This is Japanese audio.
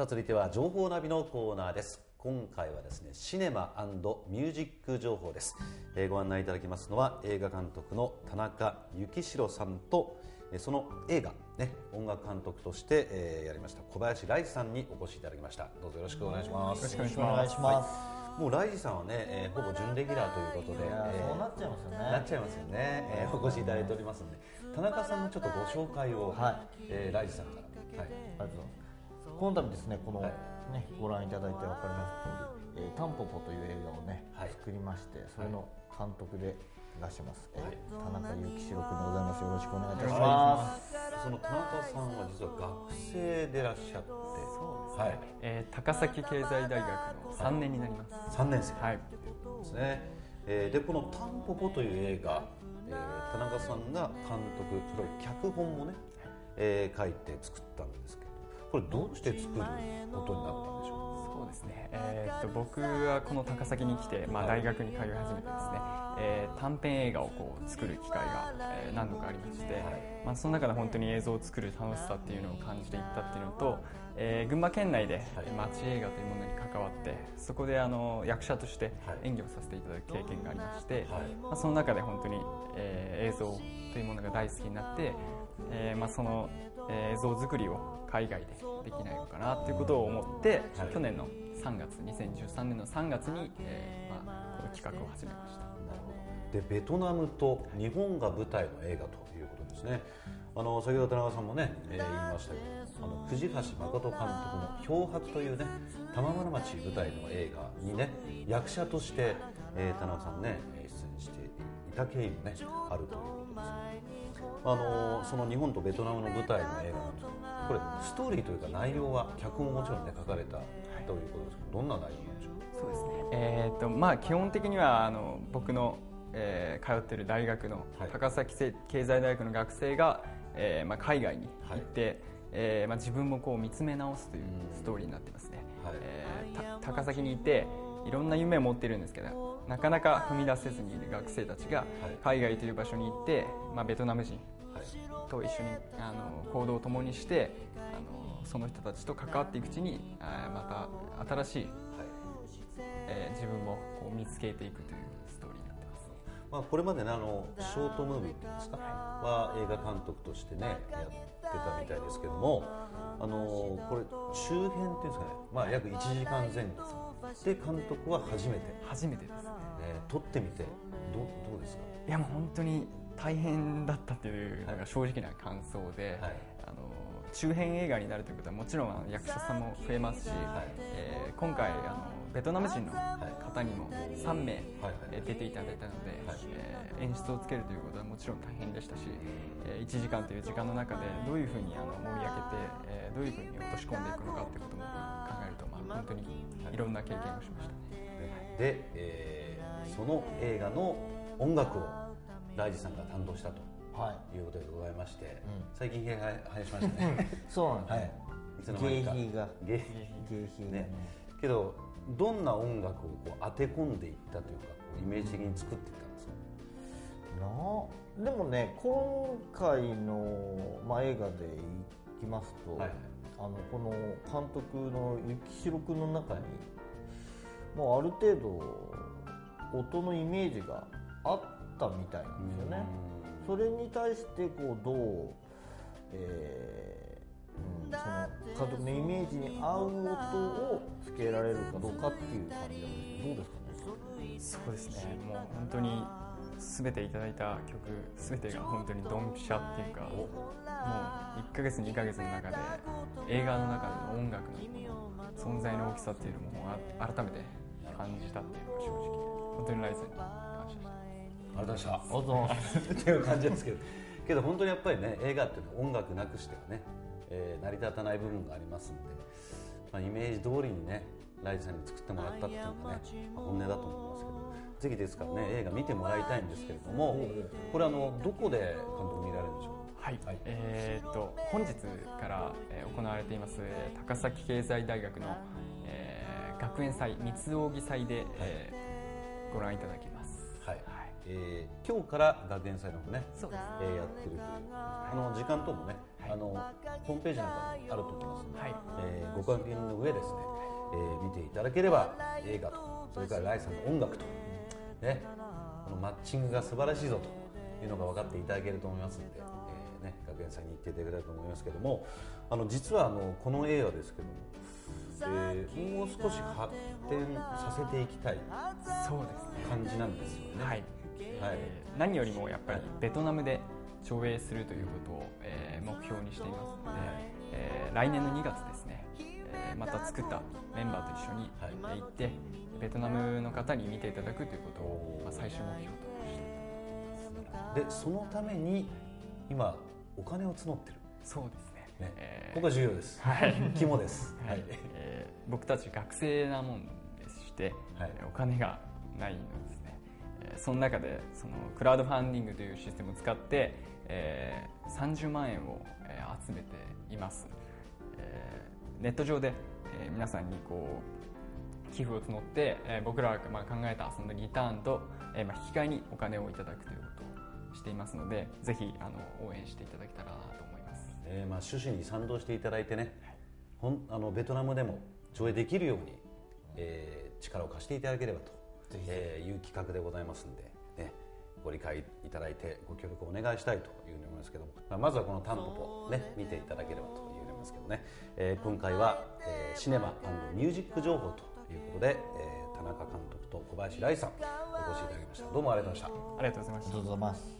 さあ続いては情報ナビのコーナーです。今回はですねシネマミュージック情報です、えー、ご案内いただきますのは映画監督の田中幸代さんとその映画、ね、音楽監督として、えー、やりました小林ライさんにお越しいただきました。どうぞよろしくお願いします。よろしくお願いします、はい。もうライジさんはね、えー、ほぼ準レギュラーということで、えー、そうなっちゃいますよね。なっちゃいますよね、えー、お越しいただいておりますので。田中さんのちょっとご紹介を、はい、えー、ライジさんから、はい、ありがとうございますこの度ですねこの、はい、ねご覧いただいて分かります通り「えー、タンポポ」という映画をね、はい、作りましてそれの監督でいらっしゃいます、はい、えー、田中幸四郎君でございます。よろしくお願いいたします。その田中さんは実は学生でいらっしゃって。そうですね、はい。えー、高崎経済大学の3年になります、3年生。はい。ですね、えー、でこの「タンポポ」という映画、えー、田中さんが監督それ脚本もね、えー、書いて作ったんですけどこれどうして作ることになったんでしょう？そうですね、えー、っと僕はこの高崎に来て、まあ、大学に通い始めてですね、えー、短編映画をこう作る機会が、えー、何度かありまして、はい、まあ、その中で本当に映像を作る楽しさっていうのを感じていったっていうのと、えー、群馬県内で町映画というものに関わってそこであの役者として演技をさせていただく経験がありまして、はい、まあ、その中で本当に、えー、映像というものが大好きになって、えーまあ、その映像作りを海外でできないのかなということを思って、はい、去年の3月2013年の3月に、えーまあ、この企画を始めました。なるほどでベトナムと日本が舞台の映画ということですね。あの先ほど田中さんもね、えー、言いましたけどあの藤橋誠監督の「漂白」というね玉丸町舞台の映画にね役者として、えー、田中さんね出演していた経緯もねあるということです。あのその日本とベトナムの舞台の映画なんですけどこれストーリーというか内容は脚本ももちろんね書かれたということですけどどんな内容なんでしょう？そうですね。えー、っとまあ基本的にはあの僕のえー、通っている大学の高崎経済大学の学生が、えーまあ、海外に行って、はい、えー、まあ、自分もこう見つめ直すというストーリーになってますね、はい、えー、高崎にいていろんな夢を持っているんですけどなかなか踏み出せずにいる学生たちが海外という場所に行って、まあ、ベトナム人と一緒にあの行動を共にしてあのその人たちと関わっていくうちにまた新しい、はい。えー、自分をこう見つけていくというストーリーになってます、まあ、これまでねあのショートムービーっていうんですか、は映画監督としてねやってたみたいですけどもあのこれ中編っていうんですかね、まあ、約1時間前後。で監督は初めて。初めてですね、ね、撮ってみてどどうですか？いやもう本当に大変だったっていうのが正直な感想で、はい、あの中編映画になるということはもちろん役者さんも増えますし、はい、えー、今回あのベトナム人の方にも3名出ていただいたので、はい、えー、演出をつけるということはもちろん大変でしたし、えー、1時間という時間の中でどういうふうにあの盛り上げて、えー、どういうふうに落とし込んでいくのかということも考えると、まあ、本当にいろんな経験をしましたね。で、えー、その映画の音楽を大地さんが担当したと、はい、いうことでございまして、うん、最近が生やしましたね。そうなんです、はい、いつの間にか。芸費が。芸費ね、ね、けどどんな音楽をこう当て込んでいったというかイメージ的に作っていったんですか？なでもね今回の、まあ、映画でいきますと、はい、あのこの監督の幸代君の中に、もうある程度音のイメージがあったみたいなんですよね。それに対してこうどう、えー、うん、その監督のイメージに合う音をつけられるかどうかっていう感じなんですけどどうですかね？そうですね。もう本当に全ていただいた曲全てが本当にドンピシャっていうかもう1ヶ月2ヶ月の中で映画の中での音楽の存在の大きさっていうのも改めて感じたっていうのが正直本当にライズにありがとうございましたありがといます。っていう感じです。けどけど本当にやっぱりね映画っていうのは音楽なくしてはね、えー、成り立たない部分があります。んで、まあ、イメージ通りにねライズさんに作ってもらったっていうのがね、本音だと思います。けどぜひですからね映画見てもらいたいんですけれどもこれあのどこで監督見られるんでしょうはい、はい、えー、っと本日から、えー、行われています。高崎経済大学の、えー、学園祭三つ扇祭で、はい、えー、ご覧いただき。えー、今日から学園祭の方ね、そうです。えー、やってるという。あの時間ともね、はい、あのホームページなんかもあると思いますので、はい。えー、ご確認の上ですね、えー、見ていただければ映画とそれからライさんの音楽と、ね、このマッチングが素晴らしいぞというのが分かっていただけると思いますので、えーね、学園祭に行っていただけたらと思いますけどもあの実はあのこの映画ですけどもえー、もう少し発展させていきたいそうです感じなんですよね。はい、はい、何よりもやっぱりベトナムで上映するということを、えー、目標にしています。ので、えー、来年の2月ですね、えー、また作ったメンバーと一緒に行って、ベトナムの方に見ていただくということを、まあ、最終目標として。でそのために今お金を募ってる。そうですね。ね、えー、ここが重要です、はい、肝です、はい、えー、僕たち学生なもんでして、はい、お金がないのですその中でそのクラウドファンディングというシステムを使って、えー、30万円を、集めています、えー、ネット上で、えー、皆さんにこう寄付を募って、えー、僕らがまあ考えたそのリターンと、えーまあ、引き換えにお金をいただくということをしていますのでぜひあの応援していただけたらなと思います、えーまあ、趣旨に賛同していただいてね、はいほんあのベトナムでも上映できるように、えー、力を貸していただければと、えー、いう企画でございますんで、ね、ご理解いただいてご協力をお願いしたいというふうに思いますけども、まあ、まずはこのタンポポね見ていただければというふうに思いますけどね、えー、今回は、えー、シネマミュージック情報ということで、えー、田中監督と小林来さんお越しいただきました。どうもありがとうございました。ありがとうございました